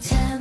Tell